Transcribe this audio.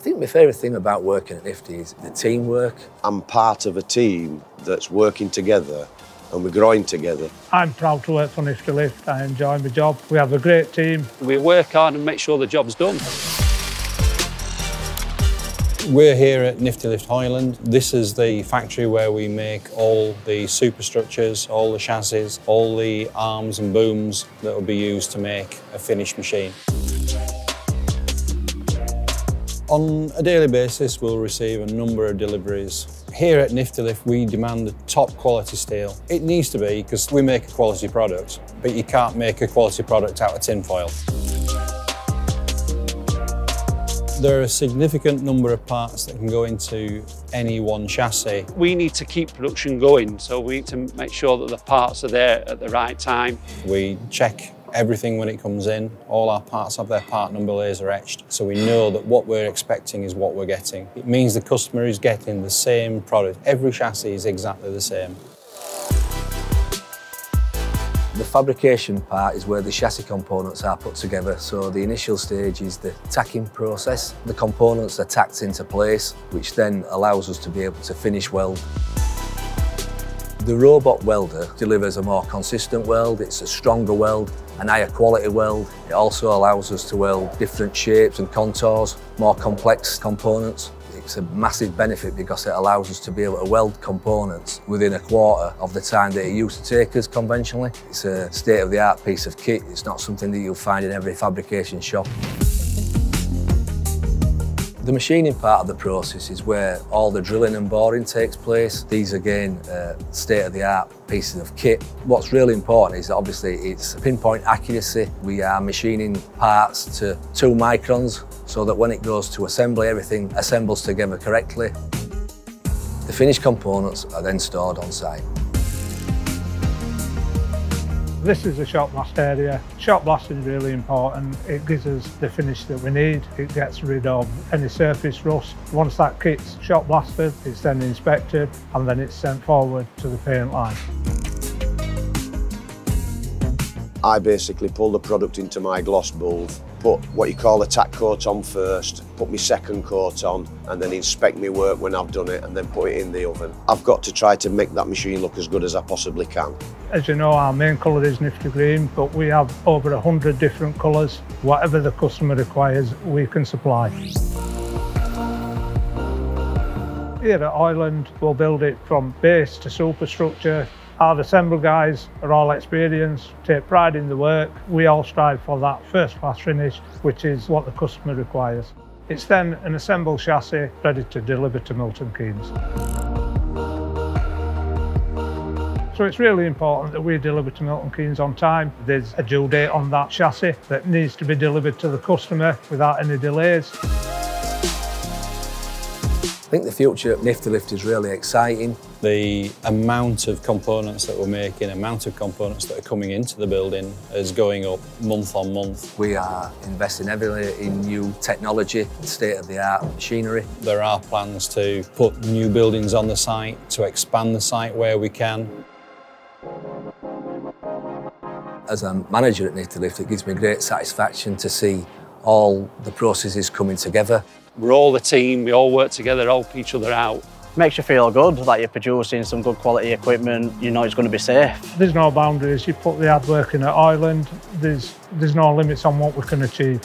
I think my favourite thing about working at Nifty is the teamwork. I'm part of a team that's working together and we're growing together. I'm proud to work for Niftylift. I enjoy my job. We have a great team. We work hard and make sure the job's done. We're here at Nifty Lift Hoyland. This is the factory where we make all the superstructures, all the chassis, all the arms and booms that will be used to make a finished machine. On a daily basis, we'll receive a number of deliveries. Here at Niftylift, we demand the top quality steel. It needs to be because we make a quality product, but you can't make a quality product out of tin foil. There are a significant number of parts that can go into any one chassis. We need to keep production going, so we need to make sure that the parts are there at the right time. We check everything when it comes in. All our parts have their part number laser etched, so we know that what we're expecting is what we're getting. It means the customer is getting the same product. Every chassis is exactly the same. The fabrication part is where the chassis components are put together. So the initial stage is the tacking process. The components are tacked into place, which then allows us to be able to finish weld. The robot welder delivers a more consistent weld, it's a stronger weld, an higher quality weld. It also allows us to weld different shapes and contours, more complex components. It's a massive benefit because it allows us to be able to weld components within a quarter of the time that it used to take us conventionally. It's a state-of-the-art piece of kit. It's not something that you'll find in every fabrication shop. The machining part of the process is where all the drilling and boring takes place. These again, uh, state-of-the-art pieces of kit. What's really important is obviously it's pinpoint accuracy. We are machining parts to two microns so that when it goes to assembly, everything assembles together correctly. The finished components are then stored on site. This is a shot blast area. Shot blast is really important. It gives us the finish that we need. It gets rid of any surface rust. Once that kit's shot blasted, it's then inspected and then it's sent forward to the paint line. I basically pull the product into my gloss booth, put what you call a tack coat on first, put my second coat on, and then inspect my work when I've done it, and then put it in the oven. I've got to try to make that machine look as good as I possibly can. As you know, our main colour is Nifty Green, but we have over 100 different colours. Whatever the customer requires, we can supply. Here at Hoyland, we'll build it from base to superstructure, our assemble guys are all experienced, take pride in the work. We all strive for that first class finish, which is what the customer requires. It's then an assembled chassis ready to deliver to Milton Keynes. So it's really important that we deliver to Milton Keynes on time. There's a due date on that chassis that needs to be delivered to the customer without any delays. I think the future at Niftylift is really exciting. The amount of components that we're making, amount of components that are coming into the building is going up month on month. We are investing heavily in new technology, state-of-the-art machinery. There are plans to put new buildings on the site, to expand the site where we can. As a manager at Niftylift, it gives me great satisfaction to see all the processes coming together. We're all a team, we all work together, help each other out. Makes you feel good that you're producing some good quality equipment, you know it's going to be safe. There's no boundaries, you put the hard work in at Hoyland, there's, there's no limits on what we can achieve.